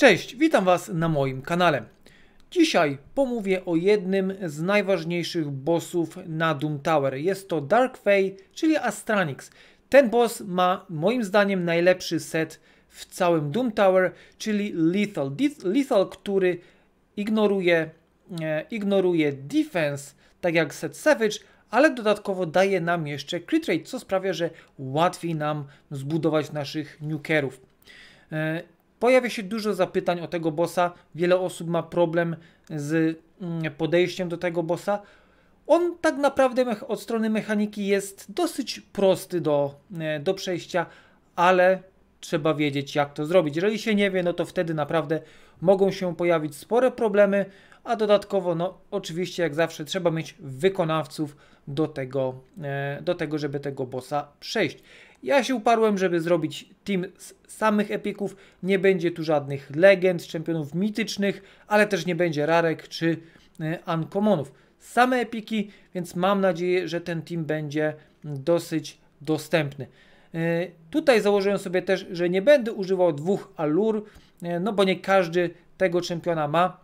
Cześć, witam Was na moim kanale. Dzisiaj pomówię o jednym z najważniejszych bossów na Doom Tower. Jest to Dark Fey, czyli Astranix. Ten boss ma moim zdaniem najlepszy set w całym Doom Tower, czyli Lethal. Lethal, który ignoruje, e, ignoruje defense, tak jak set Savage, ale dodatkowo daje nam jeszcze crit rate, co sprawia, że łatwiej nam zbudować naszych nukerów. E, pojawia się dużo zapytań o tego bossa. Wiele osób ma problem z mm, podejściem do tego bossa. On tak naprawdę od strony mechaniki jest dosyć prosty do, e, do przejścia, ale trzeba wiedzieć jak to zrobić. Jeżeli się nie wie, no to wtedy naprawdę mogą się pojawić spore problemy, a dodatkowo, no oczywiście jak zawsze trzeba mieć wykonawców do tego, e, do tego żeby tego bossa przejść. Ja się uparłem, żeby zrobić team z samych epików. Nie będzie tu żadnych legend, czempionów mitycznych, ale też nie będzie rarek czy e, uncommonów. Same epiki, więc mam nadzieję, że ten team będzie dosyć dostępny. E, tutaj założyłem sobie też, że nie będę używał dwóch alur, e, no bo nie każdy tego czempiona ma,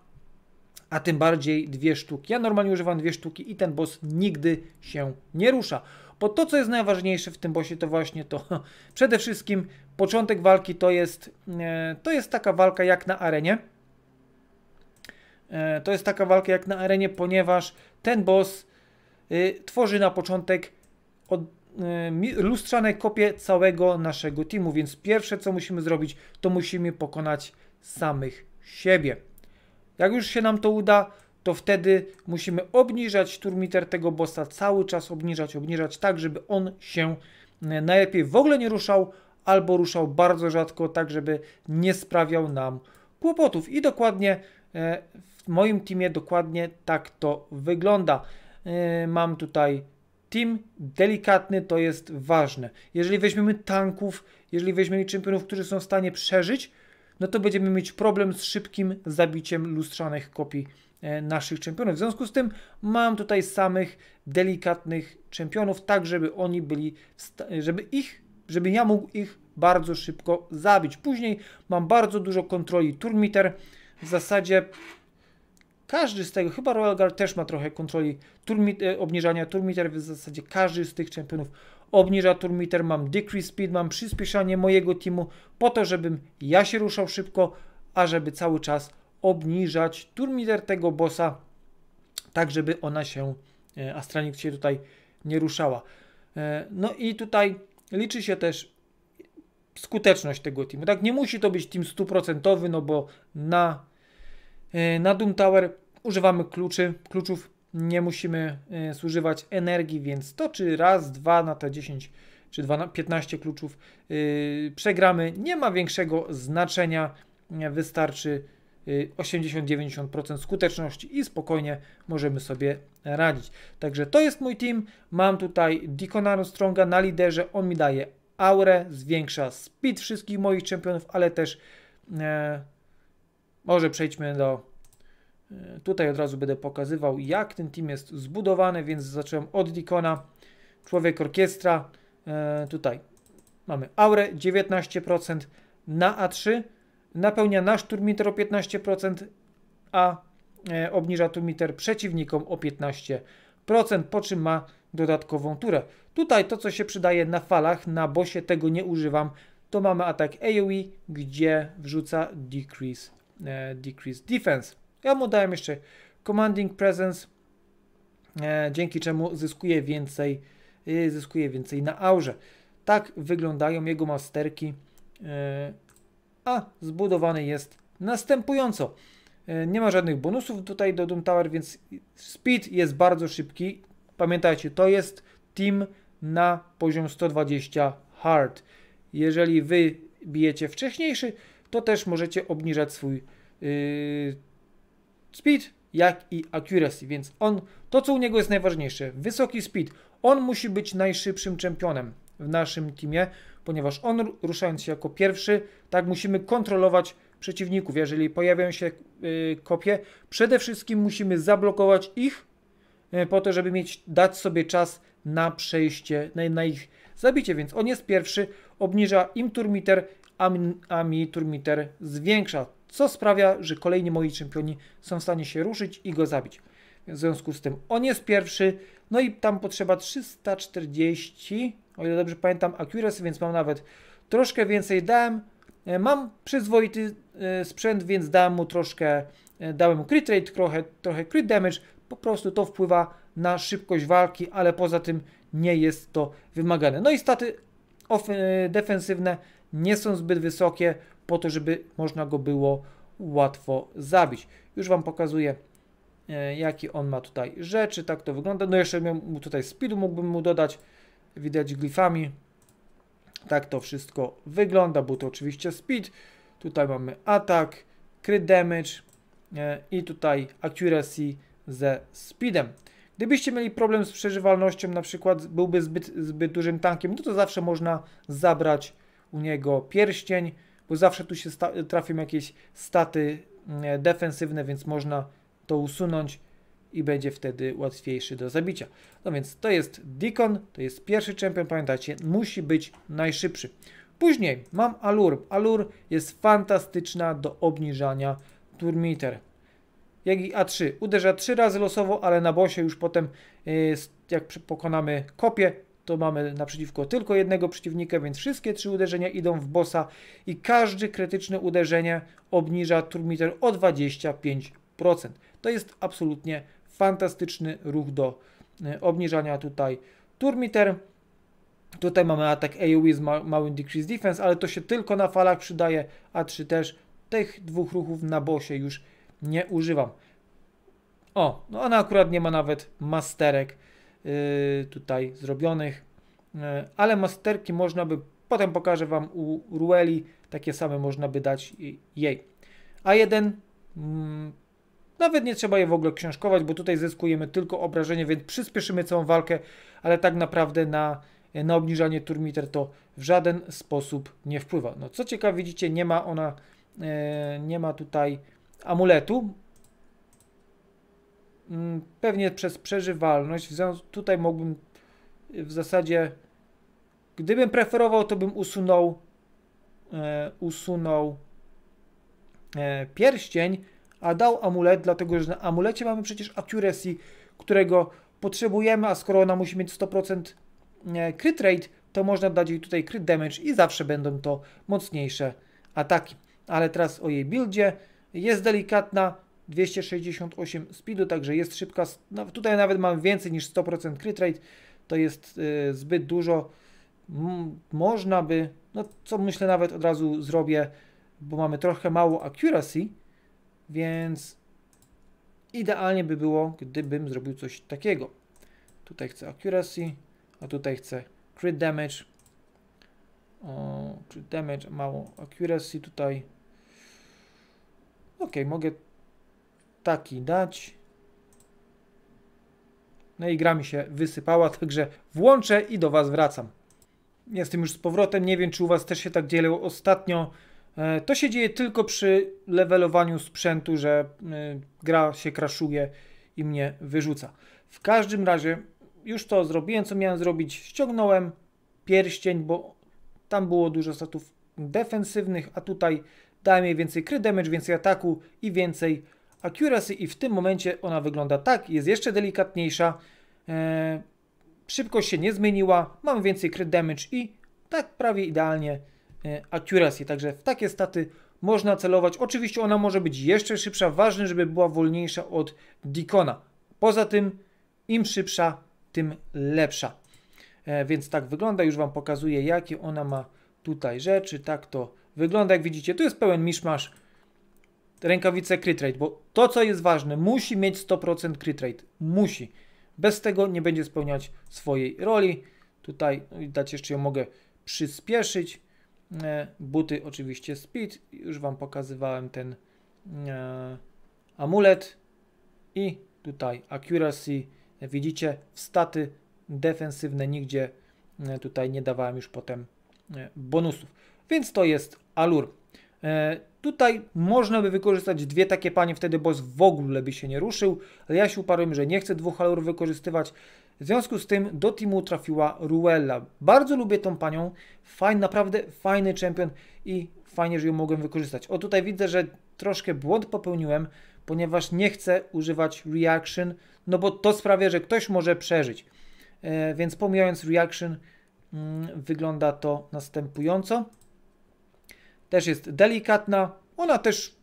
a tym bardziej dwie sztuki. Ja normalnie używam dwie sztuki i ten boss nigdy się nie rusza. Bo to, co jest najważniejsze w tym bossie, to właśnie to. Przede wszystkim początek walki to jest, e, to jest taka walka jak na arenie. E, to jest taka walka jak na arenie, ponieważ ten boss y, tworzy na początek od, y, lustrzane kopie całego naszego teamu, więc pierwsze co musimy zrobić, to musimy pokonać samych siebie. Jak już się nam to uda, to wtedy musimy obniżać turmiter tego bossa, cały czas obniżać, obniżać, tak żeby on się e, najlepiej w ogóle nie ruszał, albo ruszał bardzo rzadko, tak żeby nie sprawiał nam kłopotów. I dokładnie e, w moim teamie dokładnie tak to wygląda. E, mam tutaj team delikatny, to jest ważne. Jeżeli weźmiemy tanków, jeżeli weźmiemy czempionów, którzy są w stanie przeżyć, no to będziemy mieć problem z szybkim zabiciem lustrzanych kopii E, naszych czempionów. W związku z tym mam tutaj samych delikatnych czempionów, tak żeby oni byli, żeby ich, żeby ja mógł ich bardzo szybko zabić. Później mam bardzo dużo kontroli turmiter. W zasadzie każdy z tego, chyba Royal Guard też ma trochę kontroli turmit, e, obniżania turmiter, w zasadzie każdy z tych czempionów obniża turmiter, mam decrease speed, mam przyspieszanie mojego teamu po to, żebym ja się ruszał szybko, a żeby cały czas obniżać turmiter tego bossa, tak żeby ona się, e, Astranik się tutaj nie ruszała. E, no i tutaj liczy się też skuteczność tego teamu. Tak, nie musi to być team stuprocentowy, no bo na, e, na Doom Tower używamy kluczy, kluczów, nie musimy zużywać energii, więc to czy raz, dwa na te 10 czy 2 na 15 kluczów yy, przegramy, nie ma większego znaczenia, wystarczy 80-90% skuteczności i spokojnie możemy sobie radzić. Także to jest mój team. Mam tutaj Deacon Armstronga na liderze. On mi daje aurę, zwiększa speed wszystkich moich czempionów, ale też e, może przejdźmy do e, tutaj od razu będę pokazywał jak ten team jest zbudowany, więc zacząłem od Deacona. Człowiek orkiestra. E, tutaj mamy aurę 19% na A3 napełnia nasz turmiter o 15%, a e, obniża turmiter przeciwnikom o 15%, po czym ma dodatkową turę. Tutaj to, co się przydaje na falach, na bosie tego nie używam, to mamy atak AoE, gdzie wrzuca decrease, e, decrease defense. Ja mu dałem jeszcze commanding presence, e, dzięki czemu zyskuje więcej, e, zyskuje więcej na aurze. Tak wyglądają jego masterki. E, a zbudowany jest następująco. Nie ma żadnych bonusów tutaj do Doom Tower, więc speed jest bardzo szybki. Pamiętajcie, to jest team na poziom 120 hard. Jeżeli wy bijecie wcześniejszy, to też możecie obniżać swój yy, speed, jak i accuracy, więc on, to co u niego jest najważniejsze, wysoki speed, on musi być najszybszym czempionem w naszym teamie, ponieważ on ruszając się jako pierwszy, tak musimy kontrolować przeciwników. Jeżeli pojawiają się y, kopie, przede wszystkim musimy zablokować ich y, po to, żeby mieć, dać sobie czas na przejście, na, na ich zabicie, więc on jest pierwszy, obniża im turmiter, a a mi turmiter zwiększa, co sprawia, że kolejni moi czempioni są w stanie się ruszyć i go zabić. W związku z tym on jest pierwszy, no i tam potrzeba 340, o ile dobrze pamiętam, accuracy, więc mam nawet troszkę więcej dałem. E, mam przyzwoity e, sprzęt, więc dałem mu troszkę, e, dałem mu crit rate, trochę, trochę crit damage, po prostu to wpływa na szybkość walki, ale poza tym nie jest to wymagane. No i staty defensywne nie są zbyt wysokie po to, żeby można go było łatwo zabić. Już Wam pokazuję E, jaki on ma tutaj rzeczy, tak to wygląda. No jeszcze mu tutaj speedu mógłbym mu dodać, widać glifami. Tak to wszystko wygląda, bo to oczywiście speed. Tutaj mamy atak, crit damage e, i tutaj accuracy ze speedem. Gdybyście mieli problem z przeżywalnością, na przykład byłby zbyt, zbyt dużym tankiem, no to zawsze można zabrać u niego pierścień, bo zawsze tu się trafią jakieś staty e, defensywne, więc można to usunąć i będzie wtedy łatwiejszy do zabicia. No więc to jest Deacon, to jest pierwszy czempion, pamiętajcie, musi być najszybszy. Później mam Alur. Alur jest fantastyczna do obniżania turmiter. Jak i A3. Uderza 3 razy losowo, ale na bosie już potem, y, jak pokonamy kopię, to mamy naprzeciwko tylko jednego przeciwnika, więc wszystkie trzy uderzenia idą w bossa i każde krytyczne uderzenie obniża turmiter o 25%. To jest absolutnie fantastyczny ruch do e, obniżania tutaj turmiter. Tutaj mamy atak AoE z ma małym decrease defense, ale to się tylko na falach przydaje, a 3 też. Tych dwóch ruchów na bosie już nie używam. O, no ona akurat nie ma nawet masterek tutaj zrobionych, yy, ale masterki można by, potem pokażę Wam u Rueli, takie same można by dać jej. A1 mm, nawet nie trzeba je w ogóle książkować, bo tutaj zyskujemy tylko obrażenie, więc przyspieszymy całą walkę, ale tak naprawdę na, na obniżanie turmiter to w żaden sposób nie wpływa. No co ciekawe, widzicie, nie ma ona, e, nie ma tutaj amuletu. Mm, pewnie przez przeżywalność, tutaj mógłbym w zasadzie, gdybym preferował, to bym usunął, e, usunął e, pierścień, a dał amulet, dlatego że na amulecie mamy przecież accuracy, którego potrzebujemy, a skoro ona musi mieć 100% e, crit rate, to można dać jej tutaj crit damage i zawsze będą to mocniejsze ataki. Ale teraz o jej buildzie. Jest delikatna, 268 speedu, także jest szybka. No, tutaj nawet mam więcej niż 100% crit rate. To jest y, zbyt dużo. M można by, no co myślę nawet od razu zrobię, bo mamy trochę mało accuracy, więc idealnie by było, gdybym zrobił coś takiego. Tutaj chcę accuracy, a tutaj chcę crit damage. O, crit damage, mało accuracy tutaj. Ok, mogę taki dać. No i gra mi się wysypała, także włączę i do Was wracam. Jestem już z powrotem, nie wiem czy u Was też się tak dzielą ostatnio. E, to się dzieje tylko przy levelowaniu sprzętu, że e, gra się kraszuje i mnie wyrzuca. W każdym razie już to zrobiłem, co miałem zrobić. Ściągnąłem pierścień, bo tam było dużo statów defensywnych, a tutaj dałem jej więcej crit damage, więcej ataku i więcej accuracy i w tym momencie ona wygląda tak, jest jeszcze delikatniejsza. Eee, szybkość się nie zmieniła, mam więcej crit damage i tak prawie idealnie E, accuracy. Także w takie staty można celować. Oczywiście ona może być jeszcze szybsza. Ważne, żeby była wolniejsza od Deacona. Poza tym im szybsza, tym lepsza. E, więc tak wygląda. Już Wam pokazuję, jakie ona ma tutaj rzeczy. Tak to wygląda. Jak widzicie, tu jest pełen miszmasz. Rękawice crit rate, bo to, co jest ważne, musi mieć 100% crit rate. Musi. Bez tego nie będzie spełniać swojej roli. Tutaj no widać, jeszcze ją mogę przyspieszyć. E, buty oczywiście speed, już Wam pokazywałem ten e, amulet i tutaj accuracy, widzicie staty defensywne nigdzie e, tutaj nie dawałem już potem bonusów, więc to jest alur. Tutaj można by wykorzystać dwie takie panie, wtedy boss w ogóle by się nie ruszył, ale ja się uparłem, że nie chcę dwóch alur wykorzystywać, W związku z tym do teamu trafiła Ruella. Bardzo lubię tą panią. Fajny, naprawdę fajny czempion i fajnie, że ją mogłem wykorzystać. O tutaj widzę, że troszkę błąd popełniłem, ponieważ nie chcę używać reaction, no bo to sprawia, że ktoś może przeżyć. E, więc pomijając reaction, mm, wygląda to następująco. Też jest delikatna, ona też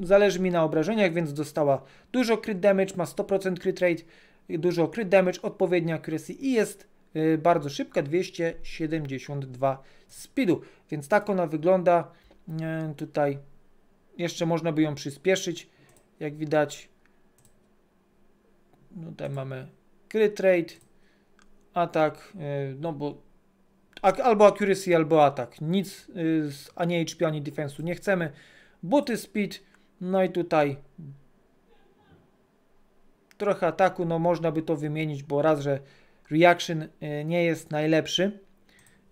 zależy mi na obrażeniach, więc dostała dużo crit damage, ma 100% crit rate, dużo crit damage, odpowiednia accuracy i jest y, bardzo szybka, 272 speedu, więc tak ona wygląda. Y, tutaj jeszcze można by ją przyspieszyć, jak widać. No tutaj mamy crit rate, atak, y, no bo albo accuracy, albo atak. Nic ani HP, ani defensu nie chcemy. Buty speed, no i tutaj trochę ataku, no można by to wymienić, bo raz, że reaction y, nie jest najlepszy.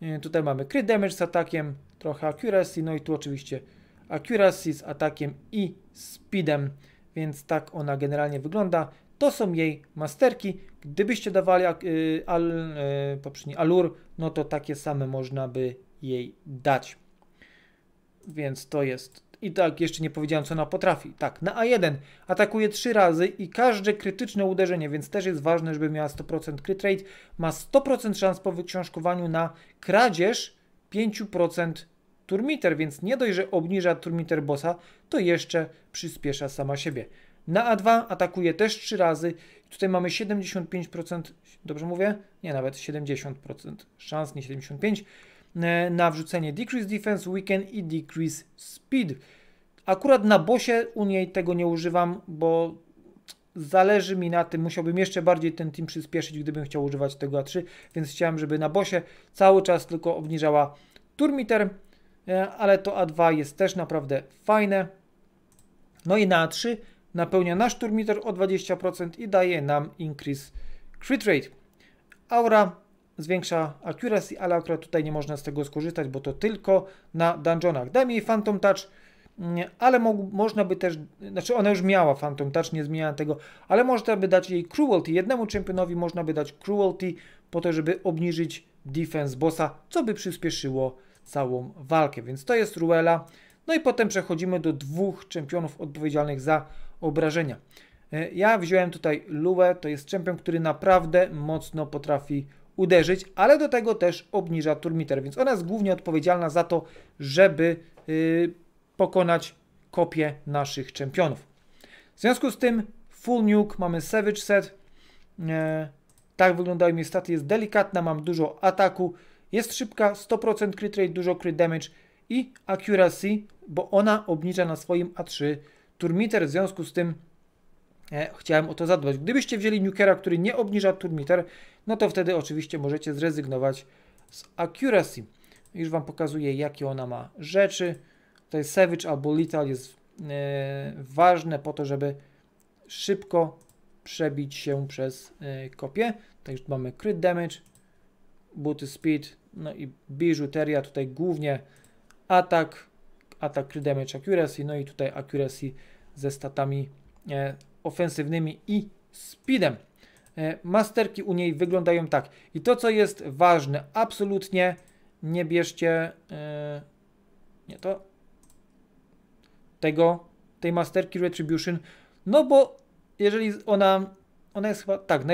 Y, tutaj mamy crit damage z atakiem, trochę accuracy, no i tu oczywiście accuracy z atakiem i speedem, więc tak ona generalnie wygląda. To są jej masterki. Gdybyście dawali y, al, poprzedni alur, no to takie same można by jej dać. Więc to jest i tak, jeszcze nie powiedziałem, co ona potrafi. Tak, na A1 atakuje 3 razy i każde krytyczne uderzenie, więc też jest ważne, żeby miała 100% crit rate. Ma 100% szans po wyksiążkowaniu na kradzież 5% turmiter, więc nie dość, że obniża turmiter bossa, to jeszcze przyspiesza sama siebie. Na A2 atakuje też 3 razy. Tutaj mamy 75%, dobrze mówię? Nie, nawet 70% szans, nie 75%. E, na wrzucenie Decrease Defense, Weaken i Decrease Speed. Akurat na bosie u niej tego nie używam, bo zależy mi na tym, musiałbym jeszcze bardziej ten team przyspieszyć, gdybym chciał używać tego A3, więc chciałem, żeby na bosie cały czas tylko obniżała turmiter, e, ale to A2 jest też naprawdę fajne. No i na A3 napełnia nasz turmiter o 20% i daje nam increase crit rate. Aura zwiększa accuracy, ale akurat tutaj nie można z tego skorzystać, bo to tylko na dungeonach. Daj mi Phantom Touch, mm, ale mo można by też, znaczy ona już miała Phantom Touch, nie zmieniałem tego, ale można by dać jej Cruelty. Jednemu czempionowi można by dać Cruelty po to, żeby obniżyć defense bossa, co by przyspieszyło całą walkę, więc to jest Ruela. No i potem przechodzimy do dwóch czempionów odpowiedzialnych za obrażenia. E, ja wziąłem tutaj Luę, to jest czempion, który naprawdę mocno potrafi uderzyć, ale do tego też obniża turmiter, więc ona jest głównie odpowiedzialna za to, żeby yy, pokonać kopię naszych czempionów. W związku z tym full nuke, mamy savage set, e, tak wyglądają jej staty, jest delikatna, mam dużo ataku, jest szybka, 100% crit rate, dużo crit damage i accuracy, bo ona obniża na swoim A3 turmiter, w związku z tym e, chciałem o to zadbać. Gdybyście wzięli nukera, który nie obniża turmiter, no to wtedy oczywiście możecie zrezygnować z accuracy. Już Wam pokazuję, jakie ona ma rzeczy. Tutaj Savage albo Lethal jest e, ważne po to, żeby szybko przebić się przez e, kopię. Już mamy crit damage, buty speed, no i biżuteria, tutaj głównie atak, atak crit damage accuracy, no i tutaj accuracy ze statami e, ofensywnymi i speedem. E, masterki u niej wyglądają tak. I to, co jest ważne, absolutnie nie bierzcie e, nie to tego, tej masterki Retribution, no bo jeżeli ona, ona jest chyba tak,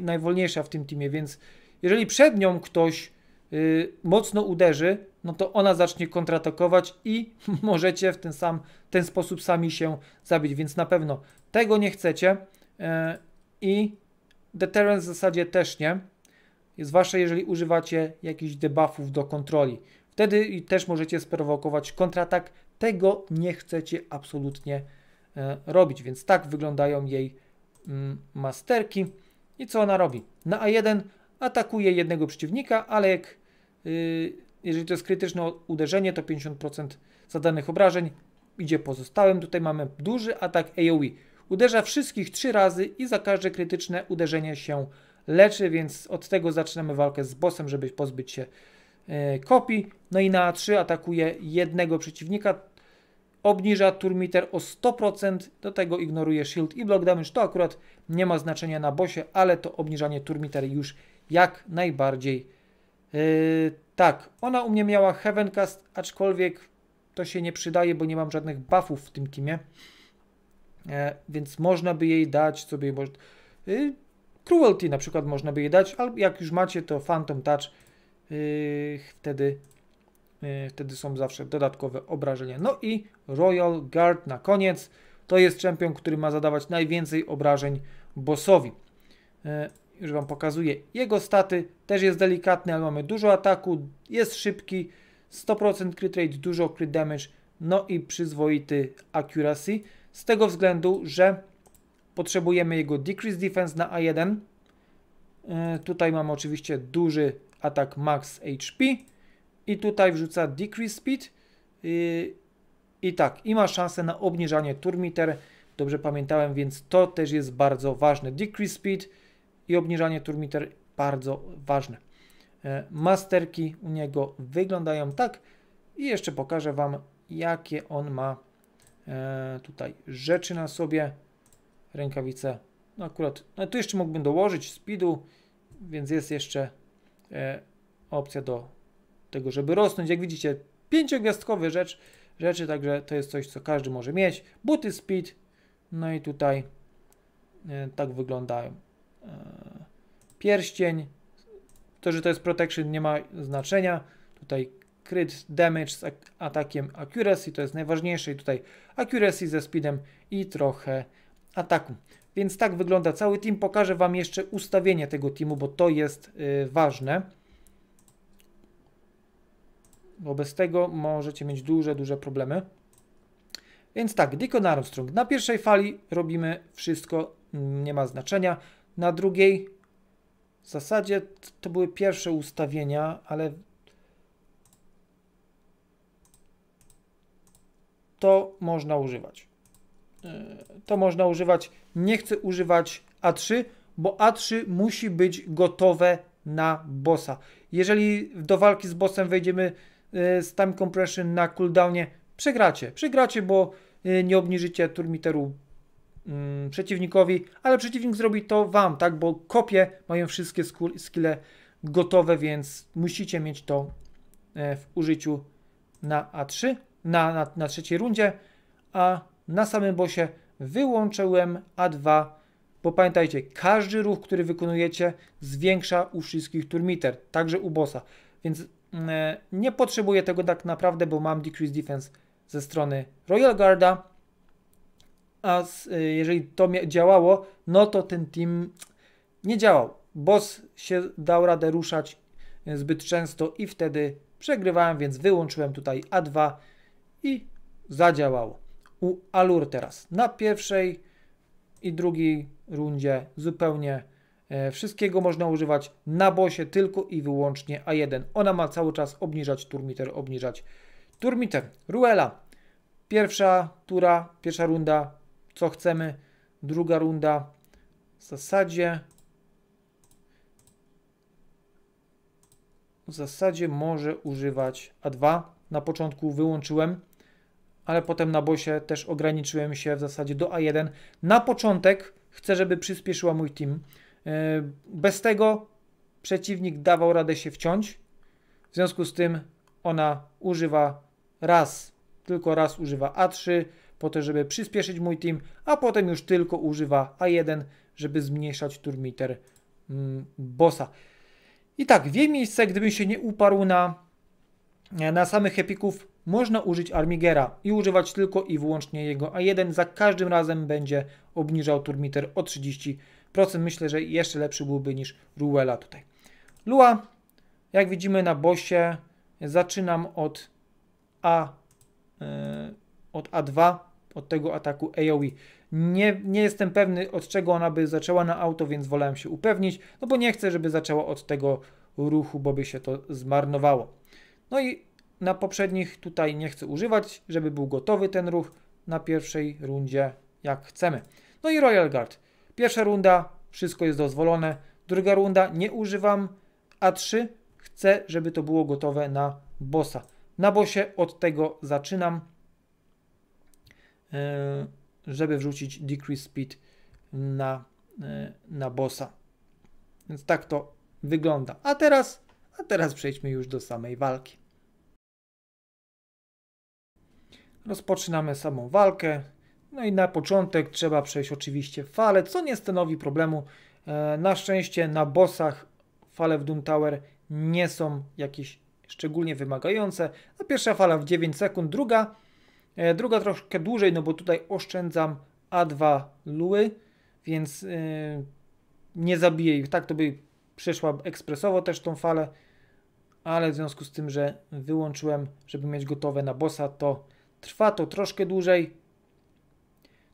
najwolniejsza w tym teamie, więc jeżeli przed nią ktoś y, mocno uderzy, no to ona zacznie kontratakować i możecie w ten sam ten sposób sami się zabić, więc na pewno tego nie chcecie y, i Deterrence w zasadzie też nie. Zwłaszcza jeżeli używacie jakichś debuffów do kontroli. Wtedy też możecie sprowokować kontratak. Tego nie chcecie absolutnie e, robić, więc tak wyglądają jej mm, masterki. I co ona robi? Na A1 atakuje jednego przeciwnika, ale jak, jeżeli to jest krytyczne uderzenie, to 50% zadanych obrażeń idzie pozostałym. Tutaj mamy duży atak AoE. Uderza wszystkich trzy razy i za każde krytyczne uderzenie się leczy, więc od tego zaczynamy walkę z bossem, żeby pozbyć się e, kopii. No i na A3 atakuje jednego przeciwnika. obniża turmiter o 100%, do tego ignoruje shield i block damage, to akurat nie ma znaczenia na bossie, ale to obniżanie turmiter już jak najbardziej. Yy, tak, ona u mnie miała Heavencast, aczkolwiek to się nie przydaje, bo nie mam żadnych buffów w tym teamie, e, więc można by jej dać sobie może, yy, Cruelty na przykład można by jej dać, albo jak już macie to Phantom Touch, yy, wtedy E, wtedy są zawsze dodatkowe obrażenia. No i Royal Guard na koniec. To jest czempion, który ma zadawać najwięcej obrażeń bossowi. Już Wam pokazuję jego staty. Też jest delikatny, ale mamy dużo ataku, jest szybki, 100% crit rate, dużo crit damage, no i przyzwoity accuracy. Z tego względu, że potrzebujemy jego decrease defense na A1. E, tutaj mamy oczywiście duży atak max HP i tutaj wrzuca decrease speed i, i tak, i ma szansę na obniżanie turmiter, dobrze pamiętałem, więc to też jest bardzo ważne. Decrease speed i obniżanie turmiter bardzo ważne. E, masterki u niego wyglądają tak i jeszcze pokażę Wam, jakie on ma e, tutaj rzeczy na sobie. Rękawice, no akurat, no tu jeszcze mógłbym dołożyć speedu, więc jest jeszcze e, opcja do tego, żeby rosnąć. Jak widzicie, pięciogwiazdkowe rzecz, rzeczy, także to jest coś, co każdy może mieć. Buty speed, no i tutaj tak wyglądają. E, pierścień, to, że to jest protection nie ma znaczenia. Tutaj crit damage z atakiem accuracy, to jest najważniejsze i tutaj accuracy ze speedem i trochę ataku. Więc tak wygląda cały team. Pokażę Wam jeszcze ustawienie tego teamu, bo to jest y, ważne bo bez tego możecie mieć duże, duże problemy. Więc tak, Deacon Armstrong. Na pierwszej fali robimy wszystko, nie ma znaczenia. Na drugiej w zasadzie to były pierwsze ustawienia, ale to można używać. E, to można używać. Nie chcę używać A3, bo A3 musi być gotowe na bossa. Jeżeli do walki z bossem wejdziemy Y, z time compression na cooldownie, przegracie. Przegracie, bo y, nie obniżycie turmiteru mm, przeciwnikowi, ale przeciwnik zrobi to wam, tak? Bo kopie mają wszystkie skille gotowe, więc musicie mieć to e, w użyciu na A3, na, na, na trzeciej rundzie, a na samym bosie wyłączyłem A2, bo pamiętajcie, każdy ruch, który wykonujecie zwiększa u wszystkich turmiter, także u bossa, więc E, nie potrzebuję tego tak naprawdę, bo mam decrease defense ze strony Royal Guarda. A e, jeżeli to działało, no to ten team nie działał. Boss się dał radę ruszać e, zbyt często i wtedy przegrywałem, więc wyłączyłem tutaj A2 i zadziałało. U Alur teraz na pierwszej i drugiej rundzie zupełnie E, wszystkiego można używać na bosie tylko i wyłącznie A1. Ona ma cały czas obniżać turmiter, obniżać turmiter. Ruela. Pierwsza tura, pierwsza runda, co chcemy. Druga runda w zasadzie w zasadzie może używać A2. Na początku wyłączyłem, ale potem na bosie też ograniczyłem się w zasadzie do A1. Na początek chcę, żeby przyspieszyła mój team. E, bez tego przeciwnik dawał radę się wciąć. W związku z tym ona używa raz, tylko raz używa A3 po to, żeby przyspieszyć mój team, a potem już tylko używa A1, żeby zmniejszać turmiter mm, bossa. I tak, w jej miejsce, gdybym się nie uparł na, na samych epików, można użyć Armigera i używać tylko i wyłącznie jego A1. Za każdym razem będzie obniżał turmiter o 30 procent myślę, że jeszcze lepszy byłby niż Ruela tutaj. Lua, jak widzimy na bosie, zaczynam od A, yy, od A2, od tego ataku AoE. Nie, nie jestem pewny od czego ona by zaczęła na auto, więc wolałem się upewnić, no bo nie chcę, żeby zaczęła od tego ruchu, bo by się to zmarnowało. No i na poprzednich tutaj nie chcę używać, żeby był gotowy ten ruch na pierwszej rundzie jak chcemy. No i Royal Guard. Pierwsza runda, wszystko jest dozwolone. Druga runda, nie używam A3. Chcę, żeby to było gotowe na bossa. Na bossie od tego zaczynam. Żeby wrzucić decrease speed na, na bossa. Więc tak to wygląda. A teraz, a teraz przejdźmy już do samej walki. Rozpoczynamy samą walkę. No i na początek trzeba przejść oczywiście falę, co nie stanowi problemu. E, na szczęście na bossach fale w Doom Tower nie są jakieś szczególnie wymagające. Pierwsza fala w 9 sekund, druga, e, druga troszkę dłużej, no bo tutaj oszczędzam A2 luły, więc yy, nie zabiję ich. Tak to by przeszła ekspresowo też tą falę, ale w związku z tym, że wyłączyłem, żeby mieć gotowe na bossa, to trwa to troszkę dłużej.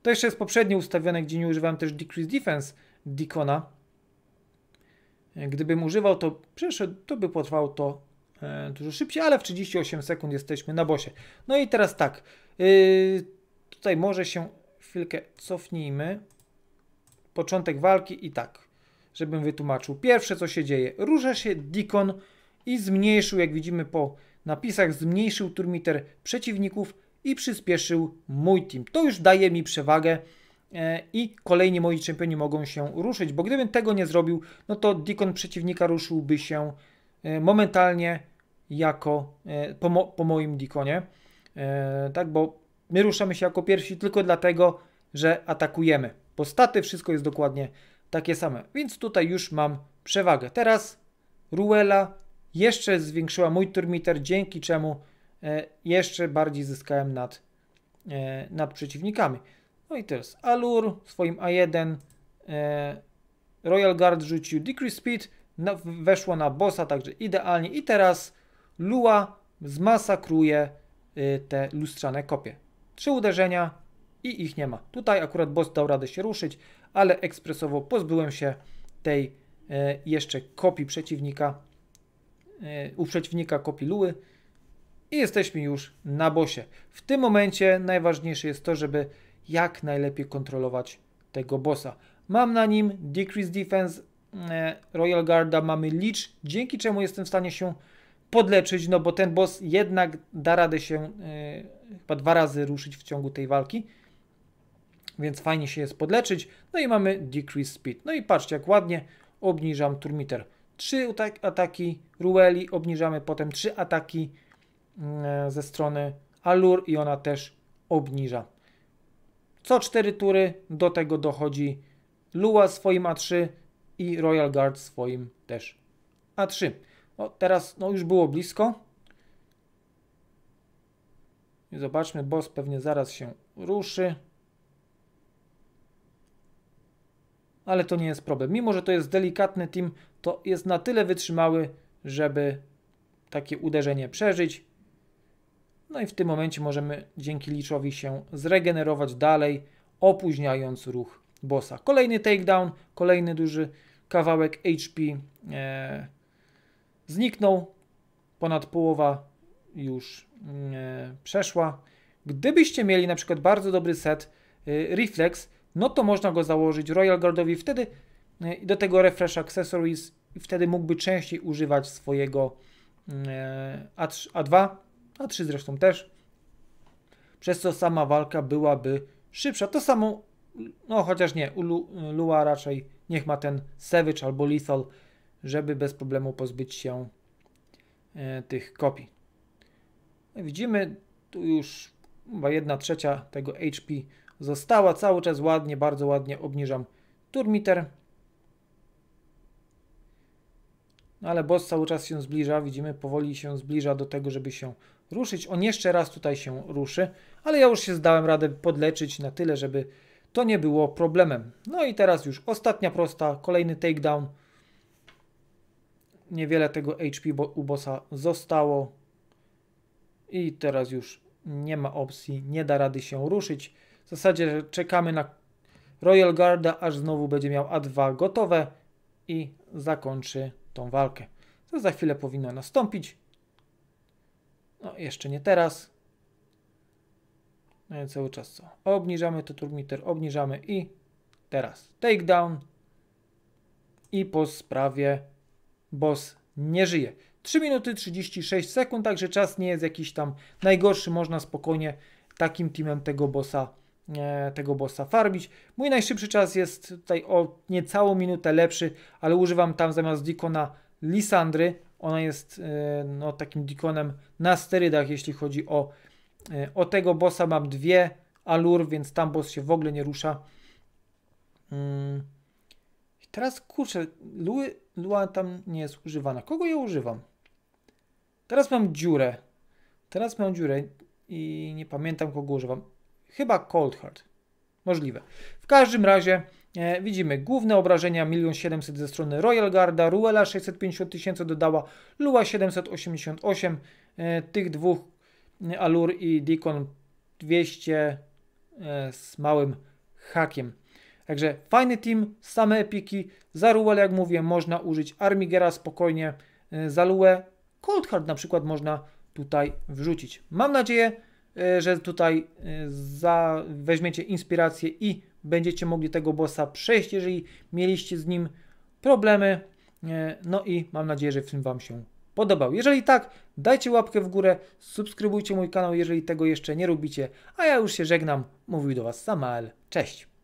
To jeszcze jest poprzednio ustawione, gdzie nie używałem też Decrease Defense Dicona. Gdybym używał to przeszedł, to by potrwało to e, dużo szybciej, ale w 38 sekund jesteśmy na bosie. No i teraz tak, yy, tutaj może się chwilkę cofnijmy. Początek walki i tak, żebym wytłumaczył. Pierwsze co się dzieje, rusza się Dikon i zmniejszył, jak widzimy po napisach, zmniejszył turmiter przeciwników i przyspieszył mój team. To już daje mi przewagę e, i kolejni moi czempioni mogą się ruszyć, bo gdybym tego nie zrobił, no to Deacon przeciwnika ruszyłby się e, momentalnie jako e, po, mo, po moim Deaconie, tak, bo my ruszamy się jako pierwsi tylko dlatego, że atakujemy, bo staty wszystko jest dokładnie takie same, więc tutaj już mam przewagę. Teraz Ruela jeszcze zwiększyła mój turmiter, dzięki czemu E, jeszcze bardziej zyskałem nad, e, nad przeciwnikami. No i teraz Alur swoim A1 e, Royal Guard rzucił Decrease Speed, weszło na bossa, także idealnie. I teraz Lua zmasakruje te lustrzane kopie. Trzy uderzenia i ich nie ma. Tutaj akurat boss dał radę się ruszyć, ale ekspresowo pozbyłem się tej jeszcze kopii przeciwnika, u przeciwnika kopii Luły i jesteśmy już na bosie. W tym momencie najważniejsze jest to, żeby jak najlepiej kontrolować tego bossa. Mam na nim Decrease Defense Royal Guarda, mamy Leech, dzięki czemu jestem w stanie się podleczyć, no bo ten boss jednak da radę się e, chyba dwa razy ruszyć w ciągu tej walki, więc fajnie się jest podleczyć. No i mamy Decrease Speed. No i patrzcie jak ładnie obniżam turmiter. Trzy ataki Rueli, obniżamy potem trzy ataki E, ze strony Allure i ona też obniża. Co 4 tury do tego dochodzi Lua swoim A3 i Royal Guard swoim też A3. No, teraz no już było blisko. I zobaczmy, boss pewnie zaraz się ruszy. Ale to nie jest problem. Mimo, że to jest delikatny team, to jest na tyle wytrzymały, żeby takie uderzenie przeżyć. No i w tym momencie możemy dzięki liczowi się zregenerować dalej, opóźniając ruch bossa. Kolejny takedown, kolejny duży kawałek HP e, zniknął. Ponad połowa już e, przeszła. Gdybyście mieli na przykład bardzo dobry set e, Reflex, no to można go założyć Royal Guardowi wtedy e, do tego Refresh Accessories i wtedy mógłby częściej używać swojego e, A2 a 3 zresztą też, przez co sama walka byłaby szybsza. To samo, no chociaż nie, u Lua raczej niech ma ten Savage albo Lethal, żeby bez problemu pozbyć się e, tych kopii. No widzimy, tu już chyba 1 trzecia tego HP została, cały czas ładnie, bardzo ładnie obniżam turmiter. No ale boss cały czas się zbliża, widzimy, powoli się zbliża do tego, żeby się ruszyć. On jeszcze raz tutaj się ruszy, ale ja już się zdałem radę podleczyć na tyle, żeby to nie było problemem. No i teraz już ostatnia prosta, kolejny takedown. Niewiele tego HP u bossa zostało. I teraz już nie ma opcji, nie da rady się ruszyć. W zasadzie czekamy na Royal Guarda, aż znowu będzie miał A2 gotowe i zakończy tą walkę. To za chwilę powinno nastąpić. No, jeszcze nie teraz. No i cały czas co? Obniżamy to turmiter, obniżamy i teraz takedown. I po sprawie boss nie żyje. 3 minuty 36 sekund, także czas nie jest jakiś tam najgorszy. Można spokojnie takim teamem tego bossa e, tego bossa farmić. Mój najszybszy czas jest tutaj o niecałą minutę lepszy, ale używam tam zamiast Dikona Lisandry. Ona jest e, no, takim Dikonem na sterydach, jeśli chodzi o, e, o tego bossa. Mam dwie alur, więc tam boss się w ogóle nie rusza. Mm. Teraz kurczę, Lua, Lua tam nie jest używana. Kogo ja używam? Teraz mam dziurę. Teraz mam dziurę i nie pamiętam kogo używam. Chyba Cold Heart. Możliwe. W każdym razie e, widzimy główne obrażenia 1 700 ze strony Royal Guarda, Ruela 650 tysięcy dodała, Lua 788, e, tych dwóch e, Alur i Deacon 200 e, z małym hakiem. Także fajny team, same epiki. Za Ruel, jak mówię, można użyć Armigera spokojnie. E, za Luę Cold Heart na przykład można tutaj wrzucić. Mam nadzieję, e, że tutaj e, za, weźmiecie inspirację i będziecie mogli tego bossa przejść, jeżeli mieliście z nim problemy. No i mam nadzieję, że film Wam się podobał. Jeżeli tak, dajcie łapkę w górę, subskrybujcie mój kanał, jeżeli tego jeszcze nie robicie. A ja już się żegnam. Mówił do Was Samael. Cześć!